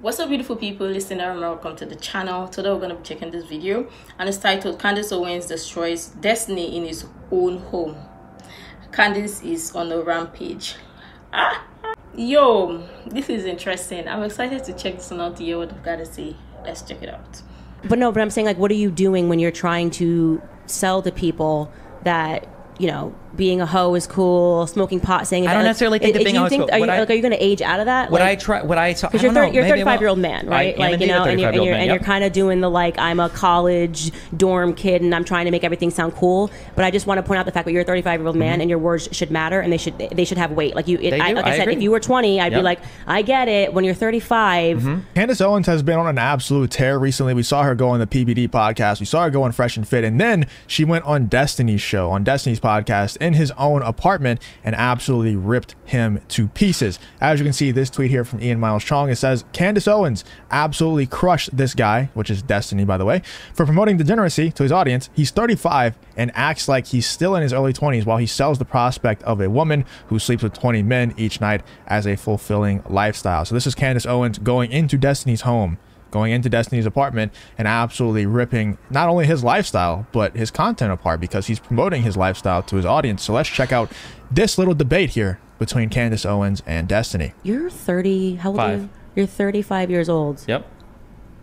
What's up beautiful people listening and welcome to the channel. Today we're going to be checking this video and it's titled Candace Owens destroys destiny in his own home. Candace is on a rampage. Ah, yo, this is interesting. I'm excited to check this one out to hear what I've got to say. Let's check it out. But no, but I'm saying like, what are you doing when you're trying to sell to people that you know being a hoe is cool, smoking pot, saying I don't like, necessarily think that do being you a hoe is cool. Are you, I- like, are you going to age out of that? What Like- I try, what I talk, Because you're, thir- you're a 35 year old well- man, I right? am like you indeed a know, and you're, and you're, man, and yep. you're kind of doing the like I'm a college dorm kid and I'm trying to make everything sound cool. But I just want to point out the fact that you're a 35 year old man and your words should matter and they should they should have weight. Like you, it, Mm-hmm. I, like I, I said, if you were 20, I'd be like, I get it. When you're 35, Mm-hmm. Candace Owens has been on an absolute tear recently. We saw her go on the PBD podcast. We saw her go on Fresh and Fit. And then she went on Destiny's show, on Destiny's podcast, in his own apartment and absolutely ripped him to pieces. As you can see, this tweet here from Ian Miles Chong, it says, Candace Owens absolutely crushed this guy, which is Destiny, by the way, for promoting degeneracy to his audience. He's 35 and acts like he's still in his early 20s while he sells the prospect of a woman who sleeps with 20 men each night as a fulfilling lifestyle. So this is Candace Owens going into Destiny's home, going into Destiny's apartment and absolutely ripping not only his lifestyle, but his content apart because he's promoting his lifestyle to his audience. So let's check out this little debate here between Candace Owens and Destiny. you're 30. How old are Five. you? You're 35 years old. Yep.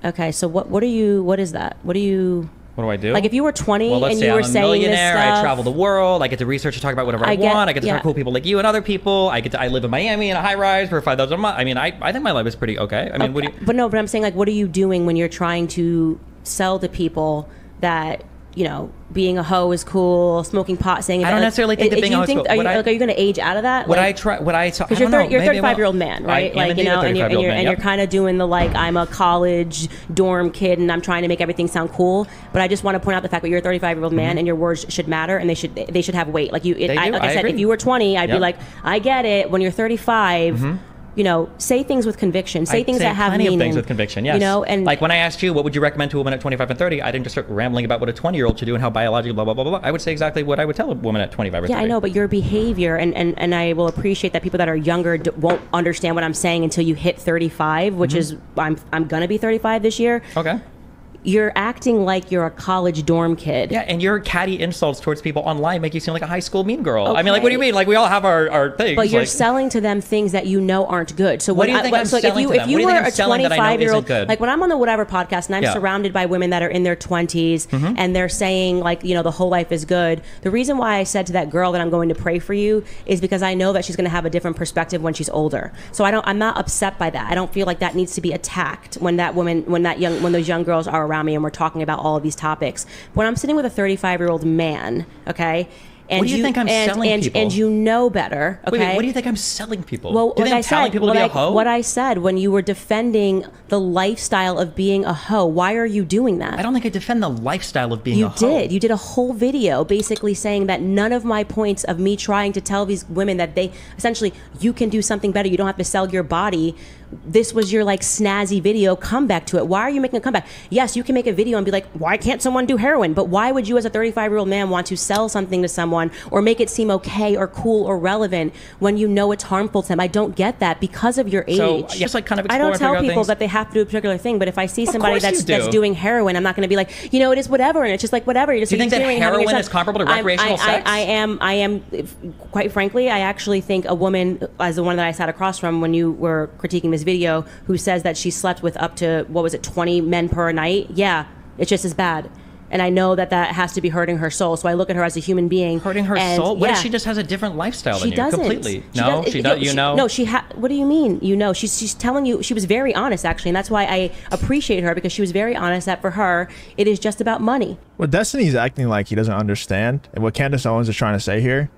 Okay, so what what are you? What is that? What do you? What do I do? Like if you were 20 well, and you were I'm a saying this millionaire. stuff, I travel the world. I get to research and talk about whatever I, I get- want. I get to yeah. talk to cool people like you and other people. I get to. I live in Miami in a high rise for five thousand a month. I mean, I, I think my life is pretty okay. I mean, what do you? But no, but I'm saying like, what are you doing when you're trying to sell to people that you know being a hoe is cool, smoking pot, saying I don't like, necessarily think that being a hoe is cool. Are you, I- like, are you going to age out of that? What I try, what I talk, because you're, thir- you're a 35 year old man, right? like you know, and you're, and you're, and you're kind of doing the like I'm a college dorm kid and I'm trying to make everything sound cool. But I just want to point out the fact that you're a 35 year old man and your words should matter and they should they should have weight. Like you, it, Mm-hmm. I, like I, I said, if you were 20, I'd be like, I get it. When you're 35. You know, say things with conviction. Say I things say that have plenty meaning. of things with conviction. Yes. You know, and like when I asked you, what would you recommend to a woman at 25 and 30? I didn't just start rambling about what a 20 year old should do and how biologically blah blah blah blah. I would say exactly what I would tell a woman at 25 or 30. Yeah, I know, but your behavior, and, and, and I will appreciate that people that are younger d- won't understand what I'm saying until you hit 35, which mm-hmm. is I'm I'm gonna be 35 this year. Okay. You're acting like you're a college dorm kid. Yeah, and your catty insults towards people online make you seem like a high school mean girl. I mean, like, what do you mean? Like, we all have our, our things. But you're like, selling to them things that you know aren't good. So What do you think what- I'm so selling if you to if them? you you were a selling that I know 25 year old, like when I'm on the whatever podcast and I'm Yeah. Mm-hmm. surrounded by women that are in their 20s and they're saying like you know the whole life is good. The reason why I said to that girl that I'm going to pray for you is because I know that she's going to have a different perspective when she's older. So I don't I'm not upset by that. I don't feel like that needs to be attacked when that woman when that young when those young girls are around me and we're talking about all of these topics. When I'm sitting with a 35 year old man, okay. And What do you think I'm and, selling and, people? and you know better. Okay. Wait, wait, what do you think I'm selling people? Well, do you think I I'm telling said, people to be I, a hoe? what I said when you were defending the lifestyle of being a hoe, why are you doing that? I don't think I defend the lifestyle of being you a hoe. did. You did a whole video basically saying that none of my points of me trying to tell these women that they essentially you can do something better. You don't have to sell your body. This was your like snazzy video comeback to it. Why are you making a comeback? Yes, you can make a video and be like, why can't someone do heroin? But why would you, as a 35 year old man, want to sell something to someone or make it seem okay or cool or relevant when you know it's harmful to them? I don't get that because of your age. So, just, like, kind of I don't tell people things. that they have to do a particular thing. But if I see somebody that's do. that's doing heroin, I'm not going to be like, you know, it is whatever, and it's just like whatever. You're just Do you think that heroin is comparable to recreational I, sex? I, I am. I am. Quite frankly, I actually think a woman, as the one that I sat across from when you were critiquing this video, who says that she slept with up to what was it, 20 men per night? Yeah, it's just as bad. And I know that that has to be hurting her soul. So I look at her as a human being. Hurting her and, soul? What if she just has a different lifestyle She than you? doesn't. Completely. She no, does- she it- does. You know? No, she. Ha- what do you mean? You know, she's she's telling you. She was very honest, actually, and that's why I appreciate her because she was very honest that for her it is just about money. What Destiny's acting like he doesn't understand, and what Candace Owens is trying to say here,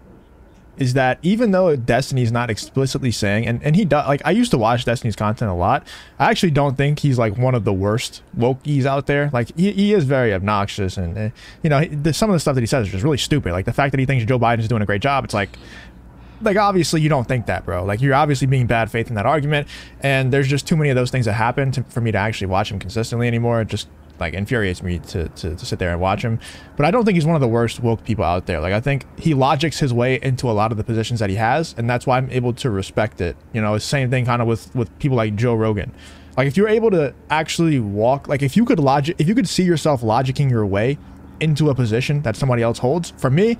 is that even though Destiny's not explicitly saying, and, and he does, like, I used to watch Destiny's content a lot. I actually don't think he's like one of the worst wokies out there. Like, he, he is very obnoxious, and, uh, you know, he, the, some of the stuff that he says is just really stupid. Like, the fact that he thinks Joe Biden's doing a great job, it's like, like obviously you don't think that bro like you're obviously being bad faith in that argument and there's just too many of those things that happen to, for me to actually watch him consistently anymore just like infuriates me to, to, to sit there and watch him. But i don't think he's one of the worst woke people out there. Like i think he logics his way into a lot of the positions that he has and that's why i'm able to respect it. You know same thing kind of with with people like joe rogan. Like if you're able to actually walk, like if you could logic, if you could see yourself logicking your way into a position that somebody else holds, for me,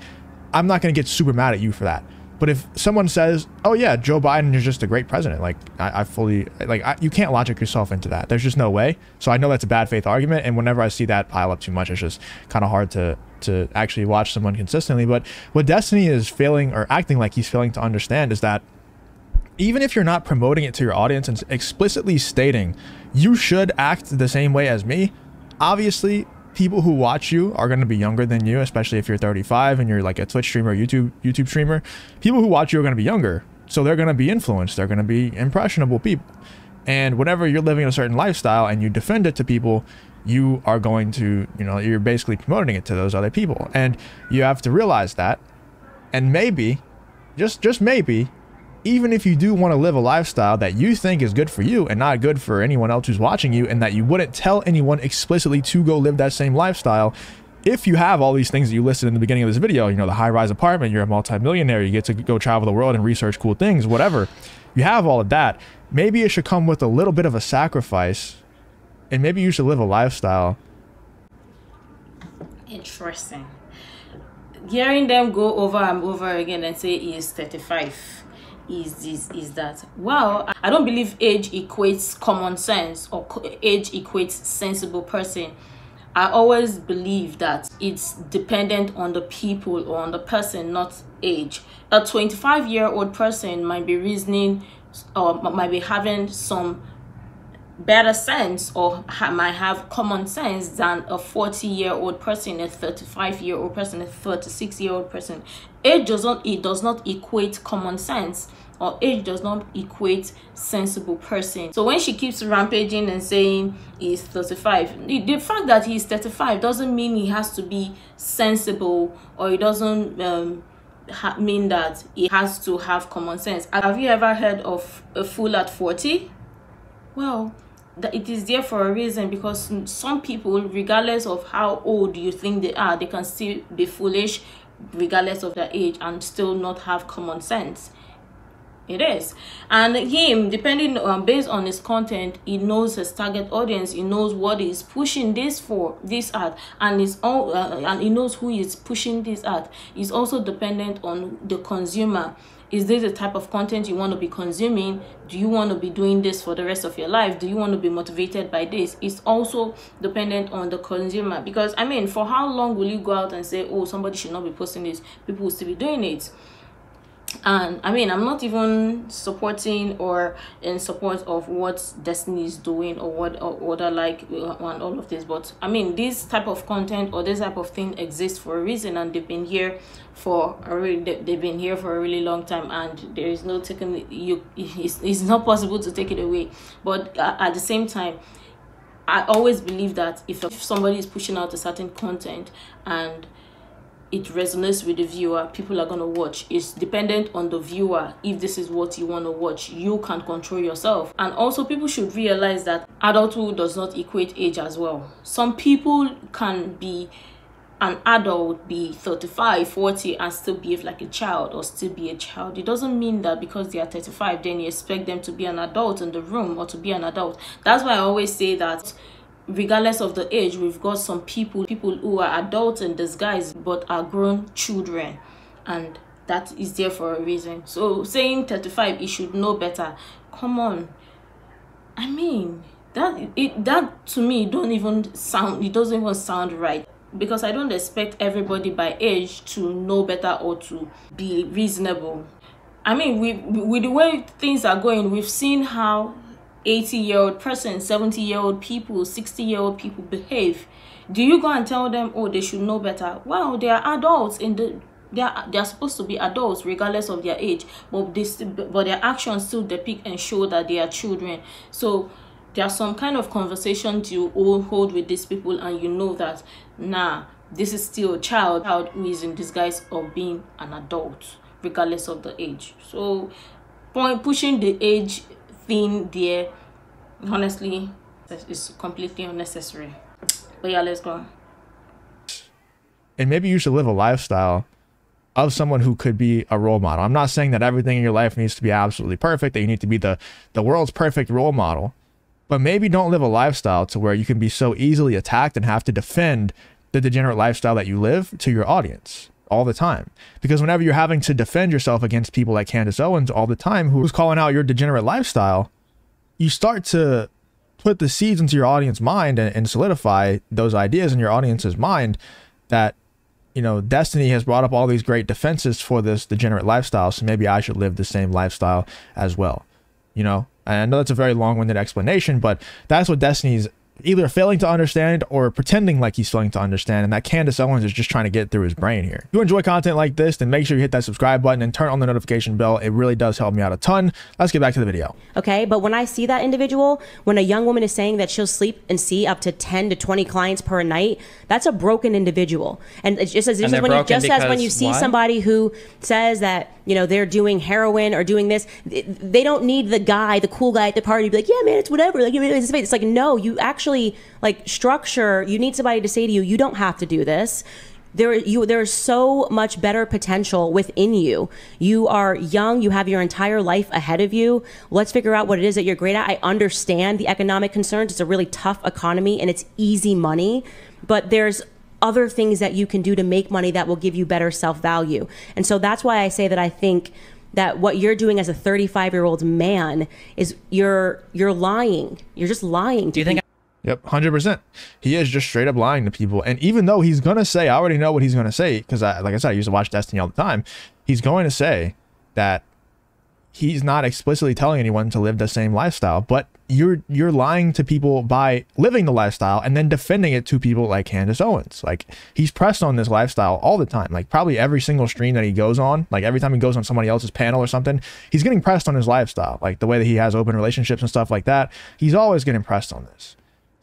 I'm not going to get super mad at you for that. But if someone says, "Oh yeah, Joe Biden is just a great president," like I, I fully like I, you can't logic yourself into that. There's just no way. So I know that's a bad faith argument, and whenever I see that pile up too much, it's just kind of hard to to actually watch someone consistently. But what Destiny is failing or acting like he's failing to understand is that even if you're not promoting it to your audience and explicitly stating you should act the same way as me, obviously people who watch you are going to be younger than you, especially if you're 35 and you're like a Twitch streamer, YouTube YouTube streamer. People who watch you are going to be younger, so they're going to be influenced. They're going to be impressionable people. And whenever you're living a certain lifestyle and you defend it to people, you are going to, you know, you're basically promoting it to those other people. And you have to realize that. And maybe, just just maybe, even if you do want to live a lifestyle that you think is good for you and not good for anyone else who's watching you, and that you wouldn't tell anyone explicitly to go live that same lifestyle, if you have all these things that you listed in the beginning of this video, you know, the high rise apartment, you're a multimillionaire, you get to go travel the world and research cool things, whatever, you have all of that. Maybe it should come with a little bit of a sacrifice, and maybe you should live a lifestyle. Interesting. Hearing them go over and over again and say he is 35 is this is that? Well i don't believe age equates common sense or age equates sensible person. I always believe that it's dependent on the people or on the person not age. A 25 year old person might be reasoning or might be having some better sense or ha might have common sense than a 40 year old person a 35 year old person a 36 year old person. Age does not it does not equate common sense or age does not equate sensible person. So when she keeps rampaging and saying he's 35 the, fact that he's 35 doesn't mean he has to be sensible or it doesn't um, mean that he has to have common sense. Have you ever heard of a fool at 40 well that it is there for a reason because some people regardless of how old you think they are they can still be foolish regardless of their age and still not have common sense. It is. And him depending on based on his content he knows his target audience. He knows what he's pushing this for this ad and his own uh, and he knows who is pushing this ad is also dependent on the consumer is this the type of content you want to be consuming? Do you want to be doing this for the rest of your life? Do you want to be motivated by this? It's also dependent on the consumer. Because i mean for how long will you go out and say oh somebody should not be posting this. People will still be doing it and i mean i'm not even supporting or in support of what destiny is doing or what or other like and all of this but i mean this type of content or this type of thing exists for a reason and they've been here for a really they've been here for a really long time and there is no taking you it's, it's not possible to take it away. But at the same time i always believe that if somebody is pushing out a certain content and it resonates with the viewer people are going to watch. It's dependent on the viewer. If this is what you want to watch you can control yourself. And also people should realize that adulthood does not equate age as well. Some people can be an adult be 35 40 and still behave like a child or still be a child. It doesn't mean that because they are 35 then you expect them to be an adult in the room or to be an adult. That's why i always say that regardless of the age we've got some people people who are adults in disguise but are grown children. And that is there for a reason. So saying 35 you should know better. Come on. I mean that it that to me don't even sound it doesn't even sound right. Because i don't expect everybody by age to know better or to be reasonable. I mean we with the way things are going we've seen how 80 year old person 70 year old people 60 year old people behave do you go and tell them oh they should know better? Well they are adults in the they are they are supposed to be adults regardless of their age but this but their actions still depict and show that they are children. So there's some kind of conversations you all hold with these people and you know that nah this is still a child child who is in disguise of being an adult regardless of the age. So point pushing the age thing there honestly is completely unnecessary. But yeah let's go and maybe you should live a lifestyle of someone who could be a role model. I'm not saying that everything in your life needs to be absolutely perfect that you need to be the the world's perfect role model but maybe don't live a lifestyle to where you can be so easily attacked and have to defend the degenerate lifestyle that you live to your audience all the time. Because whenever you're having to defend yourself against people like Candace Owens all the time, who's calling out your degenerate lifestyle, you start to put the seeds into your audience mind and, and solidify those ideas in your audience's mind that you know destiny has brought up all these great defenses for this degenerate lifestyle so maybe i should live the same lifestyle as well you know and i know that's a very long-winded explanation but that's what destiny's either failing to understand or pretending like he's failing to understand. And that Candace Owens is just trying to get through his brain here. If you enjoy content like this, then make sure you hit that subscribe button and turn on the notification bell. It really does help me out a ton. Let's get back to the video. Okay. But when I see that individual, when a young woman is saying that she'll sleep and see up to 10 to 20 clients per night, that's a broken individual. And it's just as, just as when you, just as when you see why? somebody who says that, you know, they're doing heroin or doing this, they don't need the guy, the cool guy at the party to be like, yeah, man, it's whatever. Like, it's like, no, you actually like structure, you need somebody to say to you, you don't have to do this there you there's so much better potential within you. You are young, you have your entire life ahead of you. Let's figure out what it is that you're great at. I understand the economic concerns. It's a really tough economy and it's easy money, but there's other things that you can do to make money that will give you better self-value. And so that's why I say that I think that what you're doing as a 35 year old man is you're you're lying. You're just lying. Do you think? Yep, hundred percent. He is just straight up lying to people. And even though he's gonna say, I already know what he's gonna say because, I, like I said, I used to watch Destiny all the time. He's going to say that he's not explicitly telling anyone to live the same lifestyle, but you're you're lying to people by living the lifestyle and then defending it to people like Candace Owens. Like he's pressed on this lifestyle all the time. Like probably every single stream that he goes on, like every time he goes on somebody else's panel or something, he's getting pressed on his lifestyle. Like the way that he has open relationships and stuff like that. He's always getting pressed on this.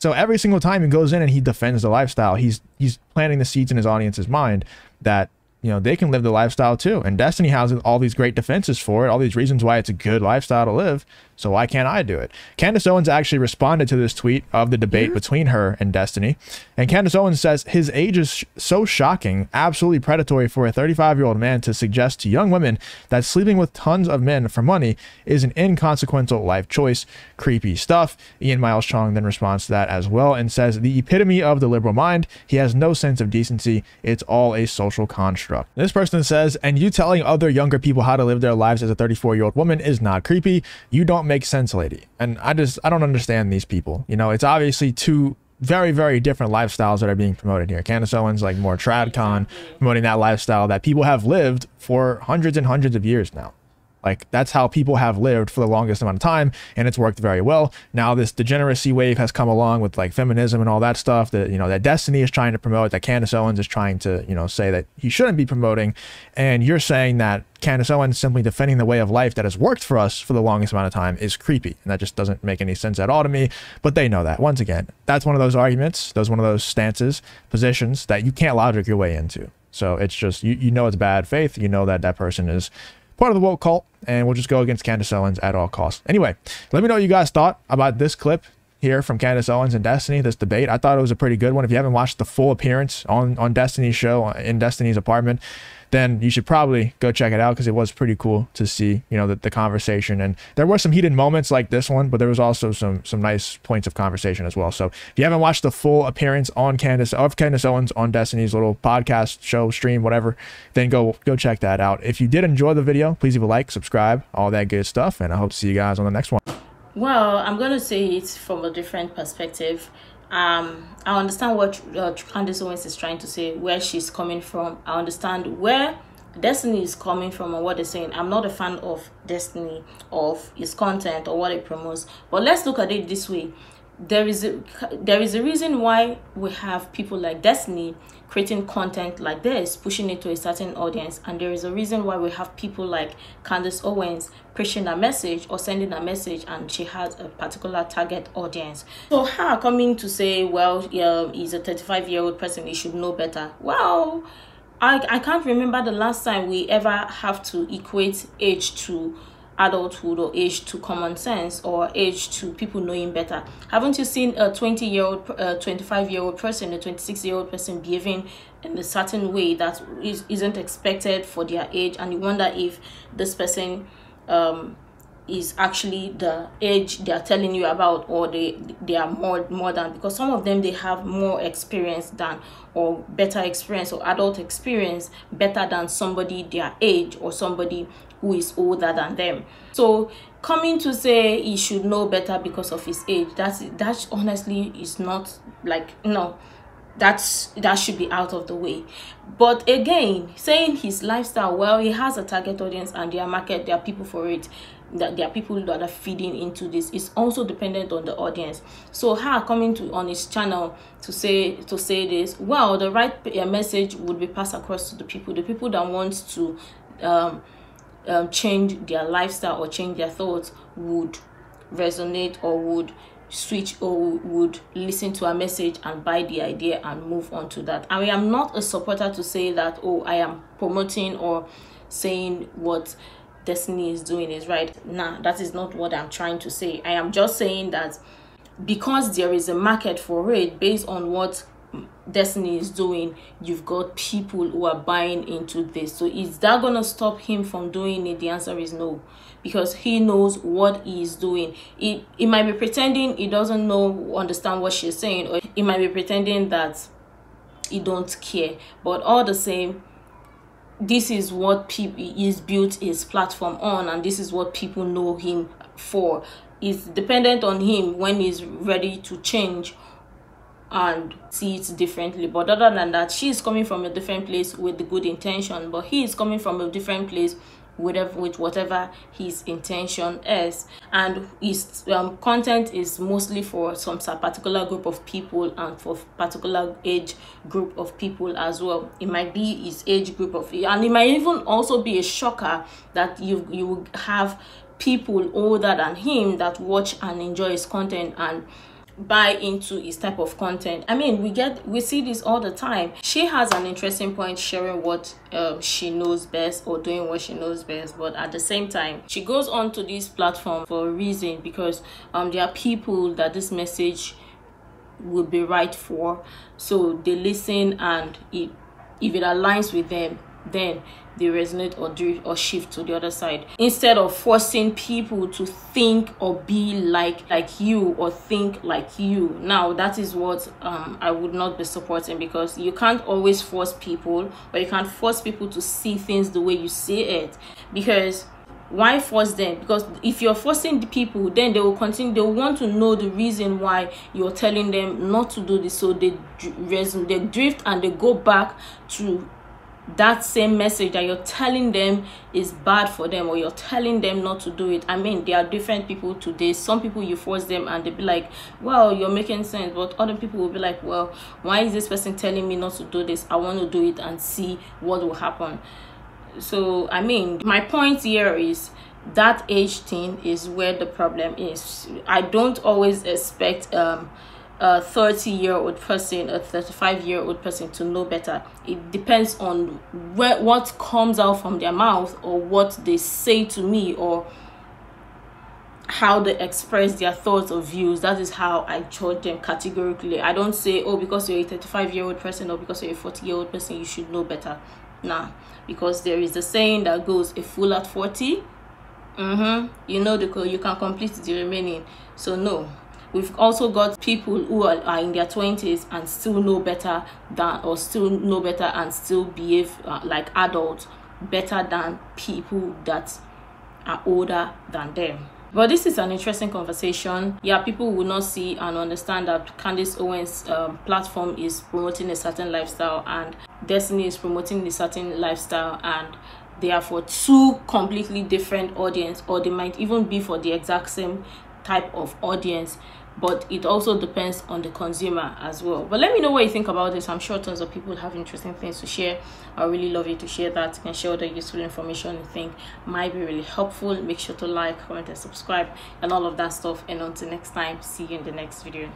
So every single time he goes in and he defends the lifestyle, he's he's planting the seeds in his audience's mind that you know, they can live the lifestyle too. And Destiny has all these great defenses for it, all these reasons why it's a good lifestyle to live. So why can't I do it? Candace Owens actually responded to this tweet of the debate mm-hmm. between her and Destiny. And Candace Owens says his age is sh- so shocking, absolutely predatory for a 35 year old man to suggest to young women that sleeping with tons of men for money is an inconsequential life choice. Creepy stuff. Ian Miles Chong then responds to that as well and says the epitome of the liberal mind. He has no sense of decency. It's all a social construct. This person says, and you telling other younger people how to live their lives as a 34 year old woman is not creepy. You don't don't make sense, lady. And I just I don't understand these people. You know, it's obviously two very very different lifestyles that are being promoted here. Candace Owens like more tradcon, promoting that lifestyle that people have lived for hundreds and hundreds of years now. Like that's how people have lived for the longest amount of time, and it's worked very well. Now this degeneracy wave has come along with like feminism and all that stuff that you know that Destiny is trying to promote, that Candace Owens is trying to you know say that he shouldn't be promoting, and you're saying that Candace Owens simply defending the way of life that has worked for us for the longest amount of time is creepy, and that just doesn't make any sense at all to me. But they know that. Once again, that's one of those arguments, those one of those stances, positions that you can't logic your way into. So it's just you, you know it's bad faith. You know that that person is part of the woke cult, and we'll just go against Candace Owens at all costs. Anyway, let me know what you guys thought about this clip here from Candace Owens and Destiny, this debate. I thought it was a pretty good one. If you haven't watched the full appearance on, on Destiny's show uh, in Destiny's apartment, then you should probably go check it out because it was pretty cool to see, you know, the, the conversation. And there were some heated moments like this one, but there was also some some nice points of conversation as well. So if you haven't watched the full appearance on Candace of Candace Owens on Destiny's little podcast show, stream, whatever, then go go check that out. If you did enjoy the video, please leave a like, subscribe, all that good stuff, and I hope to see you guys on the next one. Well, I'm gonna say it from a different perspective. Um i understand what uh, candace owens is trying to say where she's coming from. I understand where destiny is coming from and what they're saying. I'm not a fan of destiny of his content or what it promotes. But let's look at it this way there is a there is a reason why we have people like destiny creating content like this pushing it to a certain audience. And there is a reason why we have people like candace owens preaching a message or sending a message and she has a particular target audience. So her coming to say well yeah he's a 35 year old person he should know better. Well I, I can't remember the last time we ever have to equate age to adulthood or age to common sense or age to people knowing better. Haven't you seen a 20 year old uh, 25 year old person a 26 year old person behaving in a certain way that is, isn't expected for their age? And you wonder if this person um is actually the age they are telling you about or they they are more more than because some of them they have more experience than or better experience or adult experience better than somebody their age or somebody who is older than them. So coming to say he should know better because of his age that's that honestly is not like no that's that should be out of the way. But again saying his lifestyle well he has a target audience and their market there are people for it that there are people that are feeding into this is also dependent on the audience. So her coming to on his channel to say to say this well the right uh, message would be passed across to the people the people that want to um, um change their lifestyle or change their thoughts would resonate or would switch or would listen to a message and buy the idea and move on to that. I I'm not a supporter to say that, oh, I am promoting or saying what Destiny is doing is right. Nah, that is not what I'm trying to say. I am just saying that because there is a market for it based on what Destiny is doing, you've got people who are buying into this. So is that gonna stop him from doing it? The answer is no, because he knows what he is doing. It it might be pretending he doesn't know understand what she's saying, or he might be pretending that he don't care. But all the same, this is what people is built his platform on, and this is what people know him for. It's dependent on him when he's ready to change and see it differently. But other than that she is coming from a different place with the good intention but he is coming from a different place whatever with whatever his intention is. And his um, content is mostly for some particular group of people and for particular age group of people as well. It might be his age group of and it might even also be a shocker that you you have people older than him that watch and enjoy his content and buy into his type of content. I mean we get we see this all the time. She has an interesting point sharing what um, she knows best or doing what she knows best but at the same time she goes on to this platform for a reason because um there are people that this message would be right for. So they listen and it if it aligns with them then they resonate or do or shift to the other side. Instead of forcing people to think or be like like you or think like you. Now that is what um i would not be supporting because you can't always force people but you can't force people to see things the way you see it. Because why force them? Because if you're forcing the people then they will continue they will want to know the reason why you're telling them not to do this. So they they drift and they go back to that same message that you're telling them is bad for them or you're telling them not to do it. I mean there are different people today. Some people you force them and they'll be like well you're making sense but other people will be like well why is this person telling me not to do this? I want to do it and see what will happen. So i mean my point here is that age thing is where the problem is. I don't always expect um a 30 year old person a 35 year old person to know better. It depends on where what comes out from their mouth or what they say to me or how they express their thoughts or views. That is how i judge them categorically. I don't say oh because you're a 35 year old person or because you're a 40 year old person you should know better. Nah because there is a saying that goes a fool at 40 mm-hmm you know the you can complete the remaining. So no We've also got people who are, are in their 20s and still know better than, or still know better and still behave uh, like adults better than people that are older than them. But this is an interesting conversation. Yeah, people will not see and understand that Candace Owens' um, platform is promoting a certain lifestyle and Destiny is promoting a certain lifestyle and they are for two completely different audience or they might even be for the exact same type of audience but it also depends on the consumer as well. But let me know what you think about this. I'm sure tons of people have interesting things to share. I really love you to share that. And share the useful information you think might be really helpful. Make sure to like comment and subscribe and all of that stuff. And until next time see you in the next video